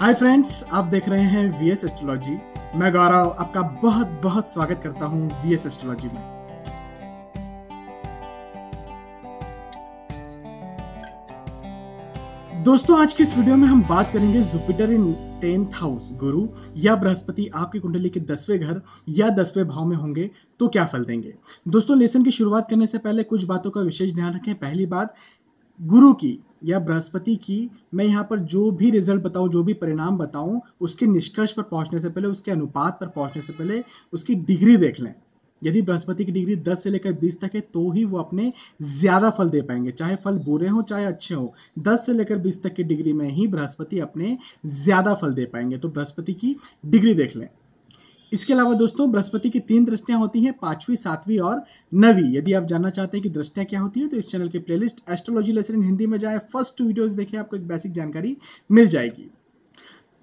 Hi friends, आप देख रहे हैं वीएस एस्ट्रोलॉजी मैं गौरव आपका बहुत बहुत स्वागत करता हूँ वीएस एस्ट्रोलॉजी में। दोस्तों, आज के इस वीडियो में हम बात करेंगे जुपिटर इन टेंथ हाउस गुरु, या बृहस्पति आपकी कुंडली के दसवें घर या दसवें भाव में होंगे तो क्या फल देंगे? दोस्तों, लेसन की शुरुआत करने से पहले कुछ बातों का विशेष ध्यान रखें। पहली बात, गुरु की। या बृहस्पति की, मैं यहाँ पर जो भी रिज़ल्ट बताऊँ, जो भी परिणाम बताऊँ, उसके निष्कर्ष पर पहुँचने से पहले, उसके अनुपात पर पहुँचने से पहले, उसकी डिग्री देख लें। यदि बृहस्पति की डिग्री 10 से लेकर 20 तक है तो ही वो अपने ज़्यादा फल दे पाएँगे, चाहे फल बुरे हों, चाहे अच्छे हो। 10 से लेकर 20 तक की डिग्री में ही बृहस्पति अपने ज़्यादा फल दे पाएँगे। तो बृहस्पति की डिग्री देख लें। इसके अलावा दोस्तों, बृहस्पति की तीन दृष्टियाँ होती हैं, पांचवी, सातवीं और नवी। यदि आप जानना चाहते हैं कि दृष्टियाँ क्या होती है तो इस चैनल की playlist astrology lesson in Hindi में जाए। फ़र्स्ट टू वीडियोस देखें, आपको एक बेसिक जानकारी मिल जाएगी।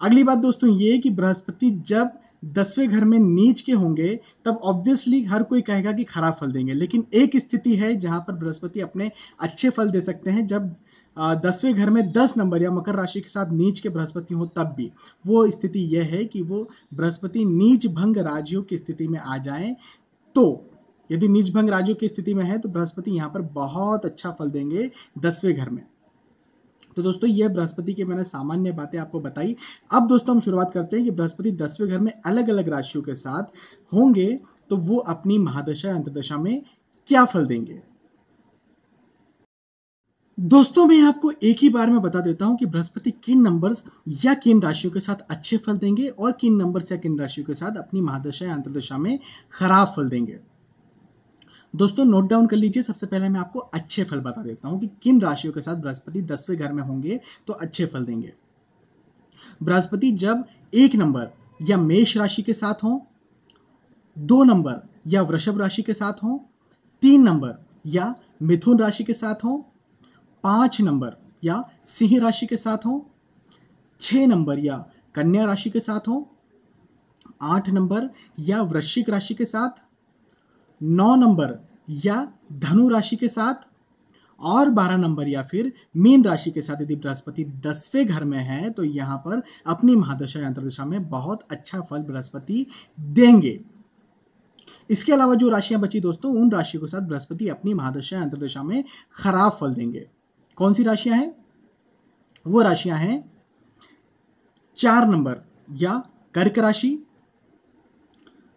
अगली बात दोस्तों ये कि बृहस्पति जब दसवें घर में नीच के होंगे, तब ऑब्वियसली हर कोई कहेगा कि खराब फल देंगे। लेकिन एक स्थिति है जहाँ पर बृहस्पति अपने अच्छे फल दे सकते हैं, जब दसवें घर में दस नंबर या मकर राशि के साथ नीच के बृहस्पति हो तब भी। वो स्थिति यह है कि वो बृहस्पति नीच भंग राजयोग की स्थिति में आ जाए। तो यदि नीच भंग राजयोग की स्थिति में है तो बृहस्पति यहाँ पर बहुत अच्छा फल देंगे दसवें घर में। तो दोस्तों ये बृहस्पति की मैंने सामान्य बातें आपको बताई। अब दोस्तों, हम शुरुआत करते हैं कि बृहस्पति दसवें घर में अलग अलग राशियों के साथ होंगे तो वो अपनी महादशा अंतदशा में क्या फल देंगे? दोस्तों, मैं आपको एक ही बार में बता देता हूँ कि बृहस्पति किन नंबर्स या किन राशियों के साथ अच्छे फल देंगे और किन नंबर्स या किन राशियों के साथ अपनी महादशा या अंतरदशा में खराब फल देंगे। दोस्तों नोट डाउन कर लीजिए। सबसे पहले मैं आपको अच्छे फल बता देता हूँ कि किन राशियों के साथ बृहस्पति दसवें घर में होंगे तो अच्छे फल देंगे। बृहस्पति जब एक नंबर या मेष राशि के साथ हों, दो नंबर या वृषभ राशि के साथ हो, तीन नंबर या मिथुन राशि के साथ हो पाँच नंबर या सिंह राशि के साथ हो छः नंबर या कन्या राशि के साथ हो, आठ नंबर या वृश्चिक राशि के साथ, नौ नंबर या धनु राशि के साथ, और बारह नंबर या फिर मीन राशि के साथ यदि बृहस्पति दसवें घर में है तो यहाँ पर अपनी महादशा या अंतरदशा में बहुत अच्छा फल बृहस्पति देंगे। इसके अलावा जो राशियाँ बची दोस्तों, उन राशियों के साथ बृहस्पति अपनी महादशा या अंतरदशा में खराब फल देंगे। कौन सी राशियाँ हैं? वो राशियाँ हैं चार नंबर या कर्क राशि,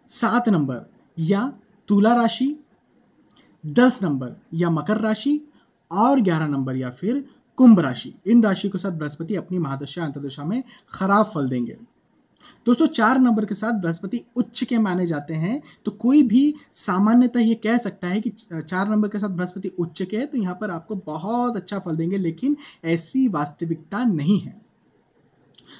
सात नंबर या तुला राशि, दस नंबर या मकर राशि और ग्यारह नंबर या फिर कुंभ राशि। इन राशियों के साथ बृहस्पति अपनी महादशा अंतर्दशा में खराब फल देंगे। दोस्तों, चार नंबर के साथ बृहस्पति उच्च के माने जाते हैं। तो कोई भी सामान्यतः ये कह सकता है कि चार नंबर के साथ बृहस्पति उच्च के है तो यहाँ पर आपको बहुत अच्छा फल देंगे, लेकिन ऐसी वास्तविकता नहीं है।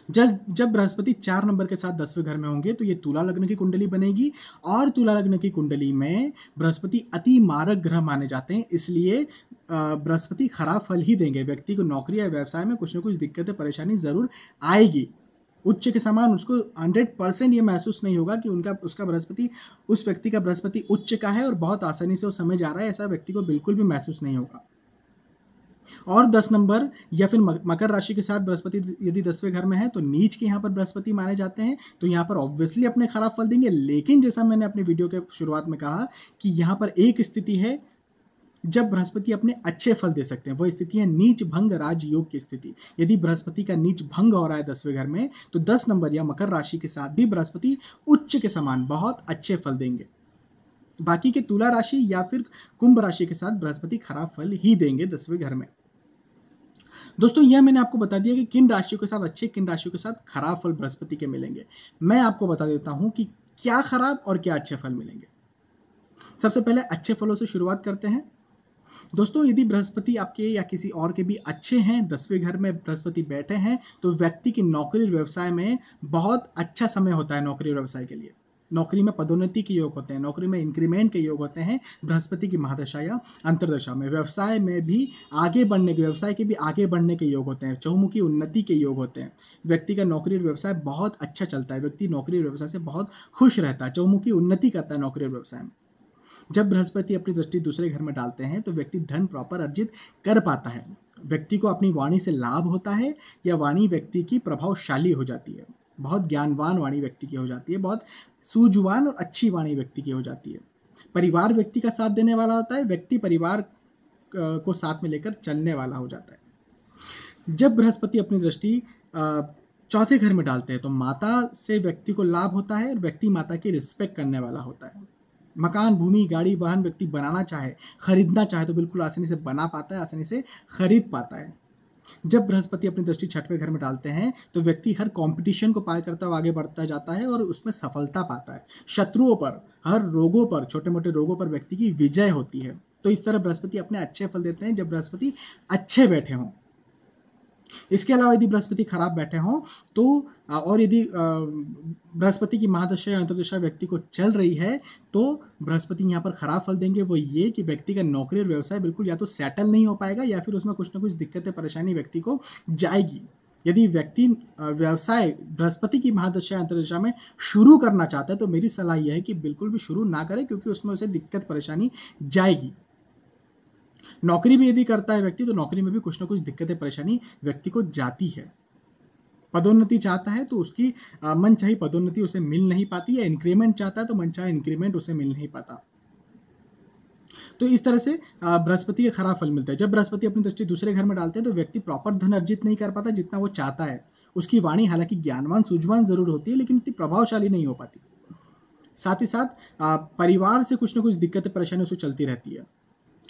जब जब बृहस्पति चार नंबर के साथ दसवें घर में होंगे तो ये तुला लग्न की कुंडली बनेगी, और तुला लग्न की कुंडली में बृहस्पति अति मारक ग्रह माने जाते हैं, इसलिए बृहस्पति खराब फल ही देंगे। व्यक्ति को नौकरी या व्यवसाय में कुछ ना कुछ दिक्कतें, परेशानी ज़रूर आएगी। उच्च के समान उसको हंड्रेड परसेंट ये महसूस नहीं होगा कि उनका, उसका बृहस्पति, उस व्यक्ति का बृहस्पति उच्च का है और बहुत आसानी से वो समझ आ रहा है, ऐसा व्यक्ति को बिल्कुल भी महसूस नहीं होगा। और दस नंबर, या फिर मकर राशि के साथ बृहस्पति यदि दसवें घर में है तो नीच के यहाँ पर बृहस्पति माने जाते हैं तो यहाँ पर ऑब्वियसली अपने खराब फल देंगे, लेकिन जैसा मैंने अपने वीडियो के शुरुआत में कहा कि यहाँ पर एक स्थिति है जब बृहस्पति अपने अच्छे फल दे सकते हैं वह स्थिति है नीच भंग राज योग की स्थिति। यदि बृहस्पति का नीच भंग हो रहा है दसवें घर में तो दस नंबर या मकर राशि के साथ भी बृहस्पति उच्च के समान बहुत अच्छे फल देंगे। बाकी के तुला राशि या फिर कुंभ राशि के साथ बृहस्पति खराब फल ही देंगे दसवें घर में। दोस्तों, यह मैंने आपको बता दिया कि किन राशियों के साथ अच्छे, किन राशियों के साथ खराब फल बृहस्पति के मिलेंगे। मैं आपको बता देता हूँ कि क्या खराब और क्या अच्छे फल मिलेंगे। सबसे पहले अच्छे फलों से शुरुआत करते हैं। दोस्तों, यदि बृहस्पति आपके या किसी और के भी अच्छे हैं, दसवें घर में बृहस्पति बैठे हैं तो व्यक्ति की नौकरी व्यवसाय में बहुत अच्छा समय होता है नौकरी व्यवसाय के लिए। नौकरी में पदोन्नति के योग होते हैं, नौकरी में इंक्रीमेंट के योग होते हैं, बृहस्पति की महादशा या अंतरदशा में। व्यवसाय में भी आगे बढ़ने के, व्यवसाय के भी आगे बढ़ने के योग होते हैं चौमुखी उन्नति के योग होते हैं। व्यक्ति का नौकरी व्यवसाय बहुत अच्छा चलता है, व्यक्ति नौकरी व्यवसाय से बहुत खुश रहता है चौमुखी उन्नति करता है नौकरी व्यवसाय में। जब बृहस्पति अपनी दृष्टि दूसरे घर में डालते हैं तो व्यक्ति धन प्रॉपर अर्जित कर पाता है। व्यक्ति को अपनी वाणी से लाभ होता है, या वाणी व्यक्ति की प्रभावशाली हो जाती है। बहुत ज्ञानवान वाणी व्यक्ति की हो जाती है, बहुत सूझवान और अच्छी वाणी व्यक्ति की हो जाती है। परिवार व्यक्ति का साथ देने वाला होता है, व्यक्ति परिवार को साथ में लेकर चलने वाला हो जाता है। जब बृहस्पति अपनी दृष्टि चौथे घर में डालते हैं तो माता से व्यक्ति को लाभ होता है और व्यक्ति माता की रिस्पेक्ट करने वाला होता है। मकान, भूमि, गाड़ी, वाहन व्यक्ति बनाना चाहे, खरीदना चाहे तो बिल्कुल आसानी से बना पाता है, आसानी से खरीद पाता है। जब बृहस्पति अपनी दृष्टि छठवें घर में डालते हैं तो व्यक्ति हर कंपटीशन को पार करता हुआ आगे बढ़ता जाता है और उसमें सफलता पाता है। शत्रुओं पर, हर रोगों पर छोटे मोटे रोगों पर व्यक्ति की विजय होती है। तो इस तरह बृहस्पति अपने अच्छे फल देते हैं, जब बृहस्पति अच्छे बैठे हों। इसके अलावा यदि बृहस्पति खराब बैठे हों तो और यदि बृहस्पति की महादशा या अंतर्दशा व्यक्ति को चल रही है तो बृहस्पति यहाँ पर खराब फल देंगे। वो ये कि व्यक्ति का नौकरी और व्यवसाय बिल्कुल या तो सेटल नहीं हो पाएगा या फिर उसमें कुछ ना कुछ दिक्कतें, परेशानी व्यक्ति को जाएगी। यदि व्यक्ति व्यवसाय बृहस्पति की महादशा अंतर्दशा में शुरू करना चाहता है तो मेरी सलाह यह है कि बिल्कुल भी शुरू ना करें, क्योंकि उसमें उसे दिक्कत, परेशानी जाएगी। नौकरी भी यदि करता है व्यक्ति तो नौकरी में भी कुछ ना कुछ दिक्कतें, परेशानी व्यक्ति को जाती है। पदोन्नति चाहता है तो उसकी मन चाही पदोन्नति उसे मिल नहीं पाती या इंक्रीमेंट चाहता है तो मन चाहे इंक्रीमेंट उसे मिल नहीं पाता। तो इस तरह से बृहस्पति का खराब फल मिलता है। जब बृहस्पति अपनी दृष्टि दूसरे घर में डालते हैं तो व्यक्ति प्रॉपर धन अर्जित नहीं कर पाता जितना वो चाहता है। उसकी वाणी हालाँकि ज्ञानवान, सूझवान ज़रूर होती है, लेकिन इतनी प्रभावशाली नहीं हो पाती। साथ ही साथ परिवार से कुछ ना कुछ दिक्कतें परेशानी उसे चलती रहती है।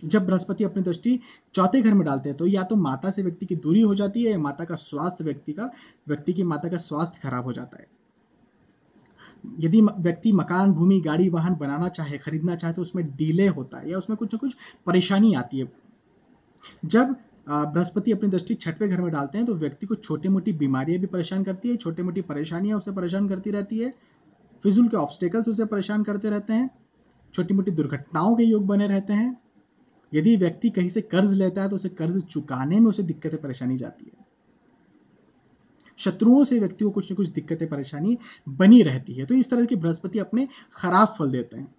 जब बृहस्पति अपनी दृष्टि चौथे घर में डालते हैं तो या तो माता से व्यक्ति की दूरी हो जाती है या माता का स्वास्थ्य व्यक्ति का, व्यक्ति की माता का स्वास्थ्य खराब हो जाता है। यदि व्यक्ति मकान, भूमि, गाड़ी, वाहन बनाना चाहे, खरीदना चाहे तो उसमें डिले होता है या उसमें कुछ ना कुछ परेशानी आती है। जब बृहस्पति अपनी दृष्टि छठवें घर में डालते हैं तो व्यक्ति को छोटी मोटी बीमारियाँ भी परेशान करती है छोटी मोटी परेशानियाँ उसे परेशान करती रहती है, फिजूल के ऑब्स्टेकल्स उसे परेशान करते रहते हैं छोटी मोटी दुर्घटनाओं के योग बने रहते हैं। यदि व्यक्ति कहीं से कर्ज लेता है तो उसे कर्ज चुकाने में उसे दिक्कतें परेशानी जाती है। शत्रुओं से व्यक्ति को कुछ न कुछ दिक्कतें परेशानी बनी रहती है। तो इस तरह के बृहस्पति अपने खराब फल देते हैं।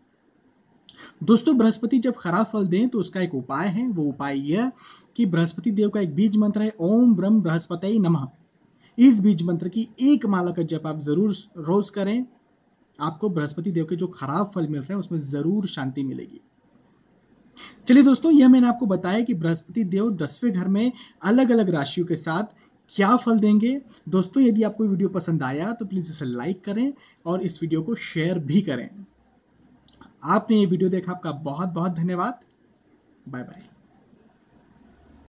दोस्तों, बृहस्पति जब खराब फल दें तो उसका एक उपाय है। वो उपाय यह कि बृहस्पति देव का एक बीज मंत्र है, ओम ब्रह्म बृहस्पति नमः। इस बीज मंत्र की एक माला का जप आप ज़रूर रोज करें। आपको बृहस्पति देव के जो खराब फल मिल रहे हैं, उसमें ज़रूर शांति मिलेगी। चलिए दोस्तों, यह मैंने आपको बताया कि बृहस्पति देव दसवें घर में अलग अलग राशियों के साथ क्या फल देंगे। दोस्तों, यदि आपको वीडियो पसंद आया तो प्लीज़ इसे लाइक करें और इस वीडियो को शेयर भी करें। आपने ये वीडियो देखा, आपका बहुत बहुत धन्यवाद। Bye bye